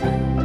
Bye.